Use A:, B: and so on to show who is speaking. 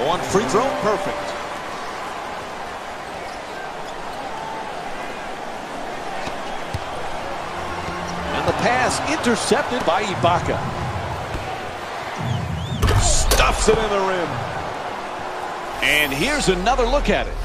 A: The one free throw, perfect. And the pass intercepted by Ibaka. Stuffs it in the rim. And here's another look at it.